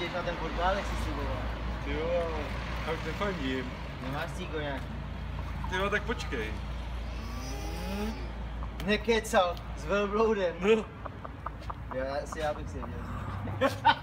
jezdíš na ten fotbal, jak jsi sliboval. Ty jo, já už nefandím. Nemáš cíko nějaký. Ty jo, tak počkej. Mm, nekecal, s velbloudem. No. Já si já bych si je.